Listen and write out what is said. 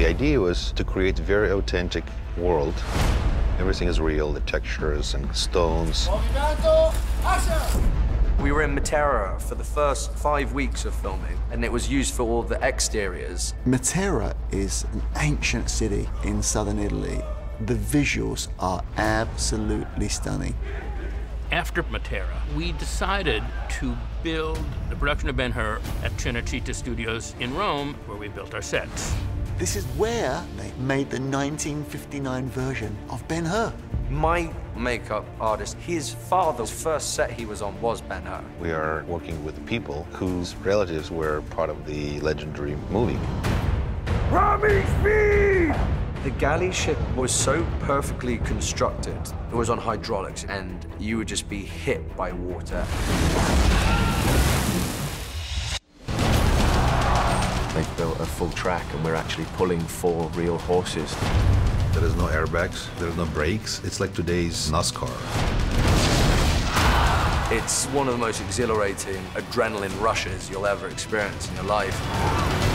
The idea was to create a very authentic world. Everything is real, the textures and stones. We were in Matera for the first five weeks of filming, and it was used for all the exteriors. Matera is an ancient city in southern Italy. The visuals are absolutely stunning. After Matera, we decided to build the production of Ben-Hur at Cinecittà Studios in Rome, where we built our sets. This is where they made the 1959 version of Ben-Hur. My makeup artist, his father's first set he was on was Ben-Hur. We are working with people whose relatives were part of the legendary movie. Ramming speed! The galley ship was so perfectly constructed. It was on hydraulics, and you would just be hit by water. They've built a full track, and we're actually pulling four real horses. There is no airbags, there is no brakes. It's like today's NASCAR. It's one of the most exhilarating adrenaline rushes you'll ever experience in your life.